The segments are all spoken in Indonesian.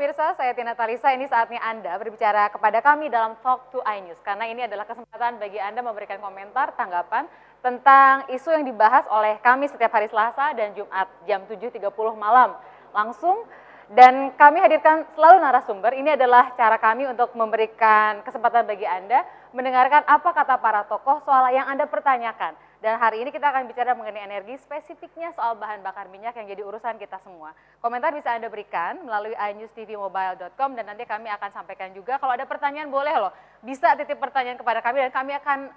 Pemirsa, saya Tina Talisa. Ini saatnya Anda berbicara kepada kami dalam Talk to iNews. Karena ini adalah kesempatan bagi Anda memberikan komentar, tanggapan tentang isu yang dibahas oleh kami setiap hari Selasa dan Jumat jam 7.30 malam. Langsung dan kami hadirkan selalu narasumber. Ini adalah cara kami untuk memberikan kesempatan bagi Anda mendengarkan apa kata para tokoh soal yang Anda pertanyakan. Dan hari ini kita akan bicara mengenai energi, spesifiknya soal bahan bakar minyak yang jadi urusan kita semua. Komentar bisa Anda berikan melalui inewstvmobile.com dan nanti kami akan sampaikan juga. Kalau ada pertanyaan boleh loh, bisa titip pertanyaan kepada kami dan kami akan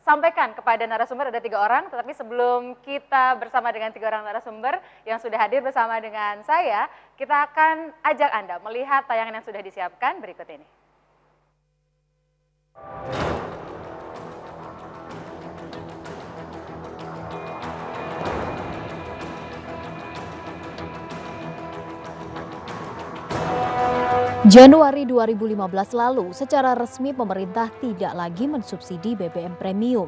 sampaikan kepada narasumber ada tiga orang. Tetapi sebelum kita bersama dengan tiga orang narasumber yang sudah hadir bersama dengan saya, kita akan ajak Anda melihat tayangan yang sudah disiapkan berikut ini. Januari 2015 lalu, secara resmi pemerintah tidak lagi mensubsidi BBM premium.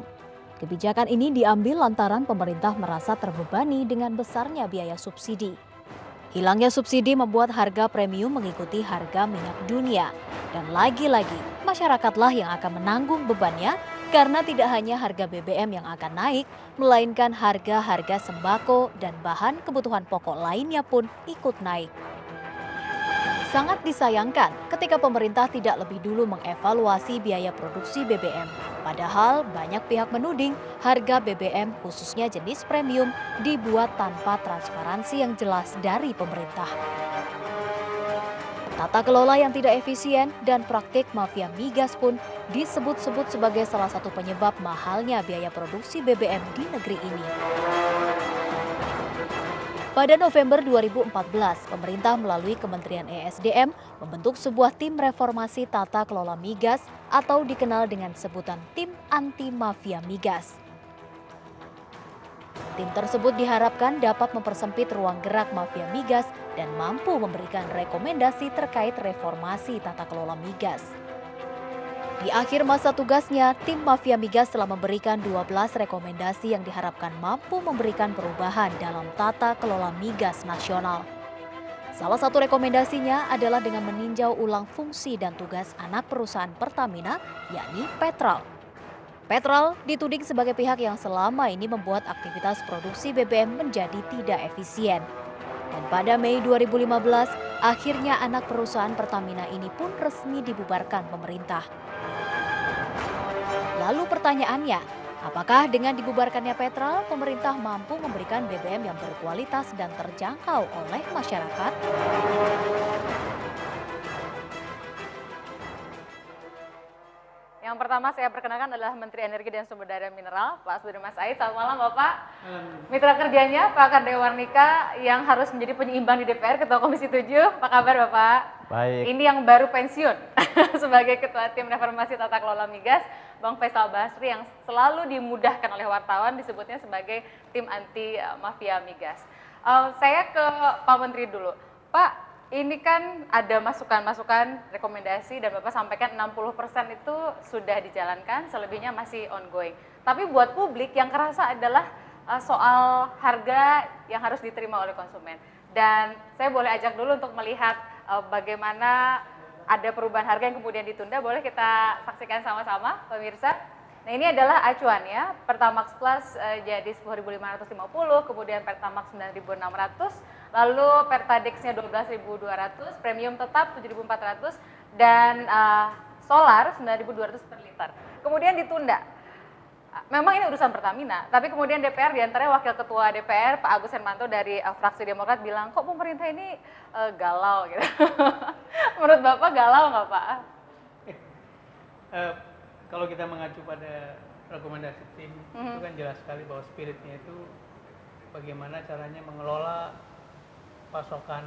Kebijakan ini diambil lantaran pemerintah merasa terbebani dengan besarnya biaya subsidi. Hilangnya subsidi membuat harga premium mengikuti harga minyak dunia. Dan lagi-lagi, masyarakatlah yang akan menanggung bebannya karena tidak hanya harga BBM yang akan naik, melainkan harga-harga sembako dan bahan kebutuhan pokok lainnya pun ikut naik. Sangat disayangkan ketika pemerintah tidak lebih dulu mengevaluasi biaya produksi BBM. Padahal banyak pihak menuding harga BBM khususnya jenis premium dibuat tanpa transparansi yang jelas dari pemerintah. Tata kelola yang tidak efisien dan praktik mafia migas pun disebut-sebut sebagai salah satu penyebab mahalnya biaya produksi BBM di negeri ini. Pada November 2014, pemerintah melalui Kementerian ESDM membentuk sebuah tim reformasi tata kelola migas atau dikenal dengan sebutan Tim Anti Mafia Migas. Tim tersebut diharapkan dapat mempersempit ruang gerak mafia migas dan mampu memberikan rekomendasi terkait reformasi tata kelola migas. Di akhir masa tugasnya, tim Mafia Migas telah memberikan 12 rekomendasi yang diharapkan mampu memberikan perubahan dalam tata kelola migas nasional. Salah satu rekomendasinya adalah dengan meninjau ulang fungsi dan tugas anak perusahaan Pertamina, yakni Petrol. Petrol dituding sebagai pihak yang selama ini membuat aktivitas produksi BBM menjadi tidak efisien. Dan pada Mei 2015, akhirnya anak perusahaan Pertamina ini pun resmi dibubarkan pemerintah. Lalu pertanyaannya, apakah dengan dibubarkannya Petrol, pemerintah mampu memberikan BBM yang berkualitas dan terjangkau oleh masyarakat? Yang pertama saya perkenalkan adalah Menteri Energi dan Sumber Daya Mineral, Pak Sudirman Said. Selamat malam Bapak. Mitra kerjanya Pak Kardewarnika yang harus menjadi penyeimbang di DPR, Ketua Komisi 7. Apa kabar Bapak? Baik. Ini yang baru pensiun sebagai Ketua Tim Reformasi Tata Kelola Migas. Bang Faisal Basri yang selalu dimudahkan oleh wartawan disebutnya sebagai tim anti uh, mafia migas. Uh, saya ke Pak Menteri dulu. Pak, ini kan ada masukan-masukan, rekomendasi dan Bapak sampaikan 60% itu sudah dijalankan, selebihnya masih ongoing. Tapi buat publik yang kerasa adalah uh, soal harga yang harus diterima oleh konsumen. Dan saya boleh ajak dulu untuk melihat uh, bagaimana ada perubahan harga yang kemudian ditunda, boleh kita saksikan sama-sama pemirsa. Nah ini adalah acuannya, Pertamax Plus eh, jadi 10.550, kemudian Pertamax 9.600, lalu Pertadexnya 12.200, premium tetap 7.400, dan eh, solar 9.200 per liter. Kemudian ditunda, memang ini urusan Pertamina, tapi kemudian DPR di antaranya Wakil Ketua DPR Pak Agus Hermanto dari uh, fraksi Demokrat bilang kok pemerintah ini uh, galau gitu. Menurut Bapak galau nggak Pak? Uh, kalau kita mengacu pada rekomendasi tim mm -hmm. itu kan jelas sekali bahwa spiritnya itu bagaimana caranya mengelola pasokan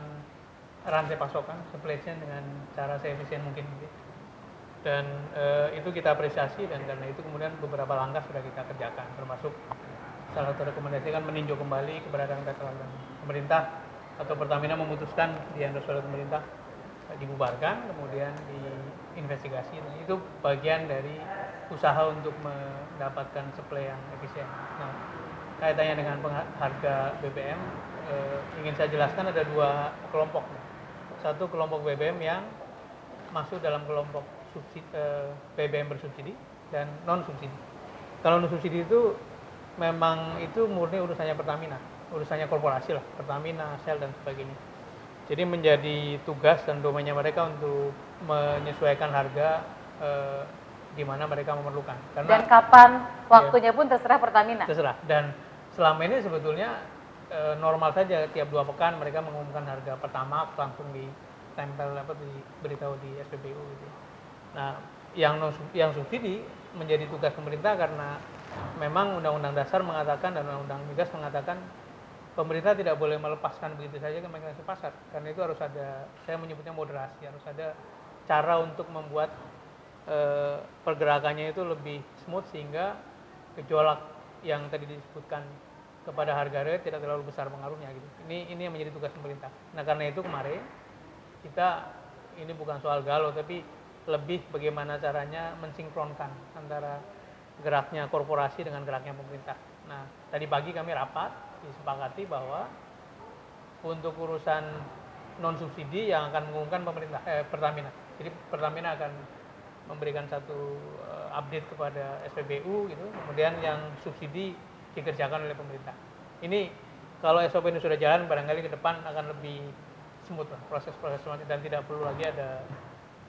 rantai pasokan supply chain dengan cara seefisien mungkin gitu dan e, itu kita apresiasi dan karena itu kemudian beberapa langkah sudah kita kerjakan termasuk salah satu rekomendasi kan meninjau kembali keberadaan keterangan pemerintah atau Pertamina memutuskan di endorse oleh pemerintah dibubarkan kemudian diinvestigasi dan itu bagian dari usaha untuk mendapatkan supply yang efisien. Nah, kaitannya dengan harga BBM eh, ingin saya jelaskan ada dua kelompok. satu kelompok BBM yang masuk dalam kelompok subsidi, eh, BBM bersubsidi dan non subsidi. Kalau non subsidi itu memang itu murni urusannya Pertamina, urusannya korporasi lah, Pertamina, Shell dan sebagainya. Jadi menjadi tugas dan domainnya mereka untuk menyesuaikan harga eh, di mana mereka memerlukan. Karena, dan kapan waktunya ya, pun terserah Pertamina. Terserah. Dan selama ini sebetulnya e, normal saja tiap dua pekan mereka mengumumkan harga pertama langsung ditempel apa diberitahu di SPBU gitu. Nah, yang yang subsidi menjadi tugas pemerintah karena memang undang-undang dasar mengatakan dan undang-undang migas mengatakan pemerintah tidak boleh melepaskan begitu saja ke mekanisme pasar karena itu harus ada saya menyebutnya moderasi harus ada cara untuk membuat eh, pergerakannya itu lebih smooth sehingga gejolak yang tadi disebutkan kepada harga rate tidak terlalu besar pengaruhnya gitu. Ini ini yang menjadi tugas pemerintah. Nah karena itu kemarin kita ini bukan soal galau tapi lebih bagaimana caranya mensinkronkan antara geraknya korporasi dengan geraknya pemerintah. Nah tadi pagi kami rapat disepakati bahwa untuk urusan non subsidi yang akan mengumumkan pemerintah eh, Pertamina. Jadi Pertamina akan memberikan satu uh, update kepada SPBU gitu. Kemudian yang subsidi dikerjakan oleh pemerintah. Ini kalau SOP ini sudah jalan barangkali ke depan akan lebih smooth lah proses-proses selanjutnya dan tidak perlu lagi ada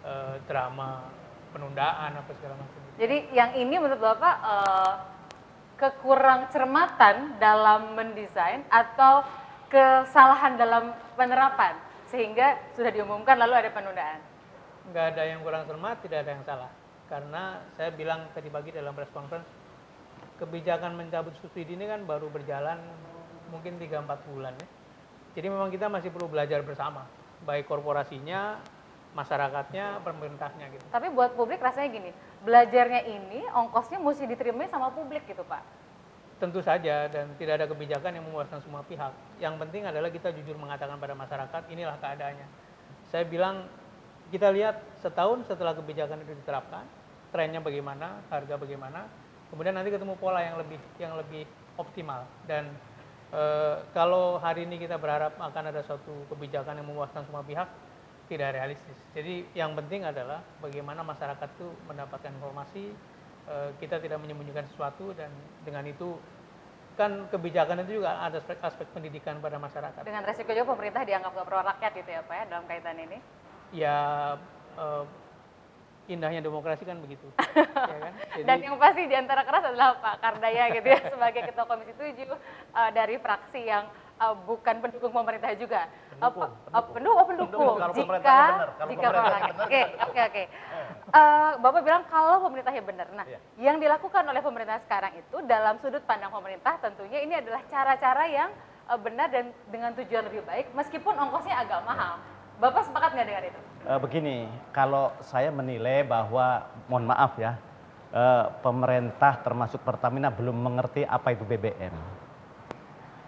uh, drama penundaan apa segala macam. Jadi yang ini menurut Bapak uh, kekurang cermatan dalam mendesain atau kesalahan dalam penerapan sehingga sudah diumumkan lalu ada penundaan? nggak ada yang kurang cermat, tidak ada yang salah. Karena saya bilang tadi pagi dalam press conference, kebijakan mencabut subsidi ini kan baru berjalan mungkin 3-4 bulan ya. Jadi memang kita masih perlu belajar bersama, baik korporasinya, masyarakatnya, pemerintahnya gitu. Tapi buat publik rasanya gini, belajarnya ini ongkosnya mesti diterima sama publik gitu Pak? Tentu saja dan tidak ada kebijakan yang memuaskan semua pihak. Yang penting adalah kita jujur mengatakan pada masyarakat inilah keadaannya. Saya bilang kita lihat setahun setelah kebijakan itu diterapkan, trennya bagaimana, harga bagaimana, kemudian nanti ketemu pola yang lebih yang lebih optimal. Dan e, kalau hari ini kita berharap akan ada suatu kebijakan yang memuaskan semua pihak, tidak realistis. Jadi yang penting adalah bagaimana masyarakat itu mendapatkan informasi, e, kita tidak menyembunyikan sesuatu dan dengan itu kan kebijakan itu juga ada aspek, aspek pendidikan pada masyarakat. Dengan resiko juga pemerintah dianggap gak pro rakyat gitu ya Pak ya dalam kaitan ini? ya uh, indahnya demokrasi kan begitu. ya kan? Jadi, Dan yang pasti di antara keras adalah Pak Kardaya gitu ya sebagai ketua komisi 7 uh, dari fraksi yang uh, bukan pendukung pemerintah juga. Pendukung, uh, pendukung. pendukung, oh, pendukung. Kalau jika benar, kalau jika Oke, oke, oke. Bapak bilang kalau pemerintahnya benar. Nah, yeah. yang dilakukan oleh pemerintah sekarang itu dalam sudut pandang pemerintah tentunya ini adalah cara-cara yang benar dan dengan tujuan lebih baik meskipun ongkosnya agak mahal. Bapak sepakat nggak dengan itu? Uh, begini, kalau saya menilai bahwa, mohon maaf ya, uh, pemerintah termasuk Pertamina belum mengerti apa itu BBM.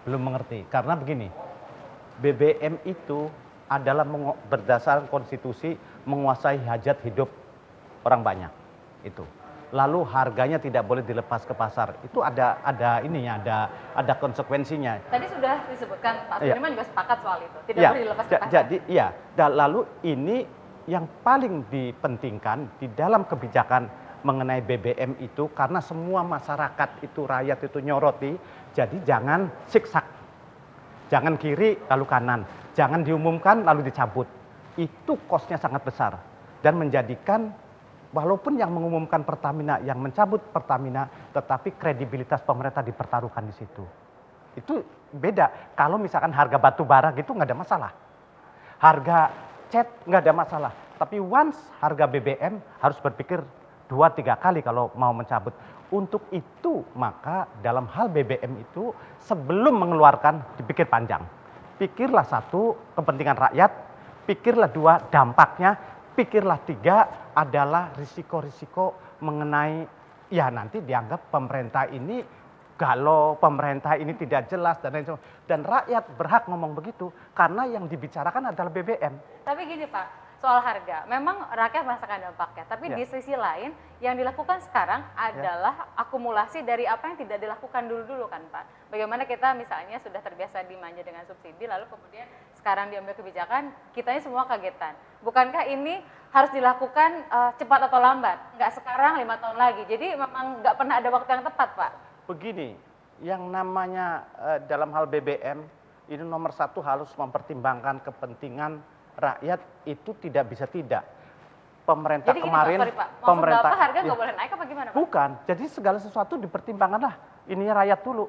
Belum mengerti, karena begini, BBM itu adalah berdasarkan konstitusi menguasai hajat hidup orang banyak. Itu lalu harganya tidak boleh dilepas ke pasar. Itu ada ada ininya, ada ada konsekuensinya. Tadi sudah disebutkan Pak iya. Sudirman ya. juga sepakat soal itu, tidak ya. boleh dilepas ke pasar. Jadi iya, dan lalu ini yang paling dipentingkan di dalam kebijakan mengenai BBM itu karena semua masyarakat itu rakyat itu nyoroti, jadi jangan siksak. Jangan kiri lalu kanan, jangan diumumkan lalu dicabut. Itu kosnya sangat besar dan menjadikan walaupun yang mengumumkan Pertamina, yang mencabut Pertamina, tetapi kredibilitas pemerintah dipertaruhkan di situ. Itu beda. Kalau misalkan harga batu bara gitu nggak ada masalah. Harga cat nggak ada masalah. Tapi once harga BBM harus berpikir dua tiga kali kalau mau mencabut. Untuk itu maka dalam hal BBM itu sebelum mengeluarkan dipikir panjang. Pikirlah satu kepentingan rakyat, pikirlah dua dampaknya, pikirlah tiga adalah risiko-risiko mengenai ya nanti dianggap pemerintah ini kalau pemerintah ini tidak jelas dan lain sebagainya. Dan rakyat berhak ngomong begitu karena yang dibicarakan adalah BBM. Tapi gini Pak, soal harga. Memang rakyat merasakan dampaknya, tapi Ya. di sisi lain yang dilakukan sekarang adalah akumulasi dari apa yang tidak dilakukan dulu-dulu kan Pak. Bagaimana kita misalnya sudah terbiasa dimanja dengan subsidi, lalu kemudian sekarang diambil kebijakan, kitanya semua kagetan. Bukankah ini harus dilakukan eh, cepat atau lambat? Nggak sekarang, lima tahun lagi. Jadi memang nggak pernah ada waktu yang tepat Pak. Begini, yang namanya eh, dalam hal BBM ini nomor satu harus mempertimbangkan kepentingan rakyat itu tidak bisa tidak. Pemerintah Jadi gini kemarin, Pak, sorry Pak, maksud pemerintah Bapak harga ya, nggak boleh naik apa gimana Pak? bukan. Jadi segala sesuatu dipertimbangkan lah. Ini rakyat dulu.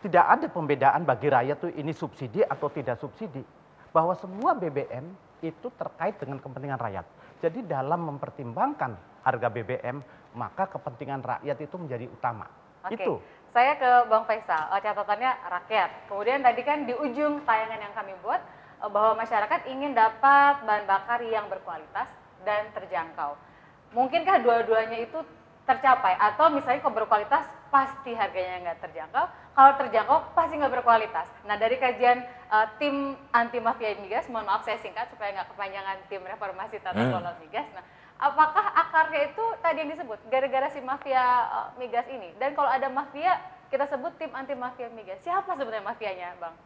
Tidak ada pembedaan bagi rakyat tuh ini subsidi atau tidak subsidi. Bahwa semua BBM itu terkait dengan kepentingan rakyat. Jadi dalam mempertimbangkan harga BBM maka kepentingan rakyat itu menjadi utama. Oke, Itu. saya ke Bang Faisal, Eh, catatannya rakyat. Kemudian tadi kan di ujung tayangan yang kami buat, eh, bahwa masyarakat ingin dapat bahan bakar yang berkualitas dan terjangkau. Mungkinkah dua-duanya itu tercapai? Atau misalnya kalau berkualitas pasti harganya nggak terjangkau, kalau terjangkau pasti nggak berkualitas. Nah dari kajian eh, tim anti mafia migas, mohon maaf saya singkat supaya nggak kepanjangan tim reformasi tata Hmm. kelola migas. Nah, apakah akarnya itu tadi yang disebut gara-gara si mafia uh, migas ini dan kalau ada mafia kita sebut tim anti mafia migas siapa sebenarnya mafianya bang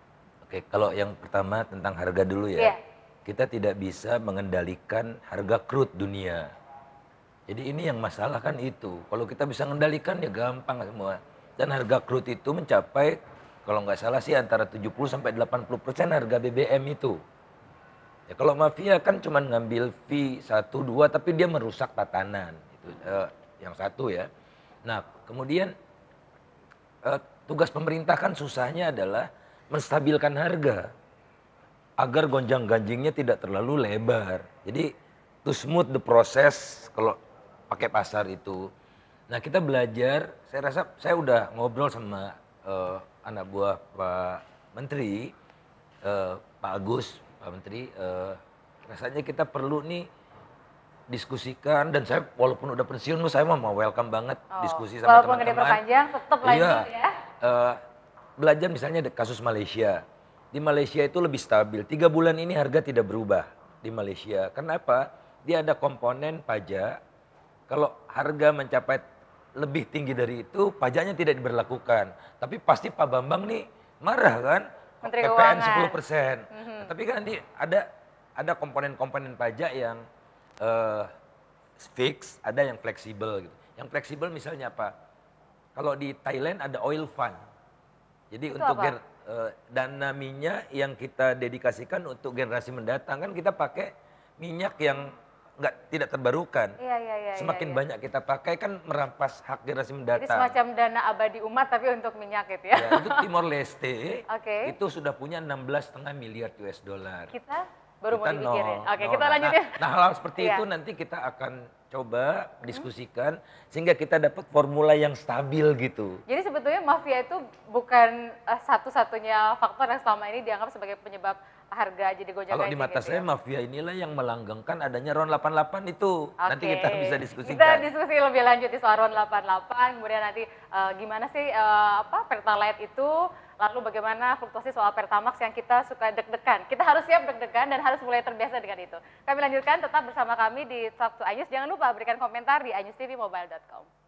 Oke, kalau yang pertama tentang harga dulu ya. Kita tidak bisa mengendalikan harga crude dunia. Jadi ini yang masalah kan itu. Kalau kita bisa mengendalikan ya gampang semua. Dan harga crude itu mencapai kalau nggak salah sih antara 70 sampai 80 persen harga BBM itu. Ya kalau mafia kan cuma ngambil fee satu dua tapi dia merusak tatanan itu eh, yang satu ya. Nah kemudian eh, tugas pemerintah kan susahnya adalah menstabilkan harga agar gonjang ganjingnya tidak terlalu lebar. Jadi to smooth the process kalau pakai pasar itu. Nah kita belajar, saya rasa saya udah ngobrol sama eh, anak buah Pak Menteri, eh, Pak Agus, Pak Menteri, eh, rasanya kita perlu nih diskusikan dan saya walaupun udah pensiun saya mau welcome banget Oh, diskusi sama walaupun nggak teman-teman. diperpanjang, tetap lanjut ya. Eh, belajar misalnya ada kasus Malaysia. Di Malaysia itu lebih stabil. Tiga bulan ini harga tidak berubah di Malaysia. Kenapa? Dia ada komponen pajak. Kalau harga mencapai lebih tinggi dari itu, pajaknya tidak diberlakukan. Tapi pasti Pak Bambang nih marah kan? Menteri PPN Keuangan. 10 persen. Nah, tapi kan nanti ada ada komponen-komponen pajak yang eh, fix, ada yang fleksibel gitu. Yang fleksibel misalnya apa? Kalau di Thailand ada oil fund. Jadi Itu untuk apa? ger- eh, dana minyak yang kita dedikasikan untuk generasi mendatang kan kita pakai minyak yang nggak tidak terbarukan. Iya iya iya. Semakin iya, iya. banyak kita pakai kan merampas hak generasi Jadi mendatang. semacam dana abadi umat tapi untuk minyak gitu ya. Ya, itu Timor Leste Oke. itu sudah punya 16,5 miliar US dollar. Kita baru mau Kita dipikirin. nol, Oke nol. kita Nah, lanjut ya. Nah, hal-hal seperti Iya. itu nanti kita akan coba diskusikan sehingga kita dapat formula yang stabil gitu. Jadi sebetulnya mafia itu bukan eh, satu-satunya faktor yang selama ini dianggap sebagai penyebab harga jadi gonjang Kalau di mata gitu saya ya. mafia inilah yang melanggengkan adanya RON 88 itu. Nanti Oke. kita bisa Kita diskusikan. diskusi lebih lanjut di soal RON 88, kemudian nanti eh, gimana sih eh, apa Pertalite itu, lalu bagaimana fluktuasi soal Pertamax yang kita suka deg-degan. Kita harus siap deg-degan dan harus mulai terbiasa dengan itu. Kami lanjutkan tetap bersama kami di Talk to Anyus. Jangan lupa berikan komentar di anyustvmobile.com.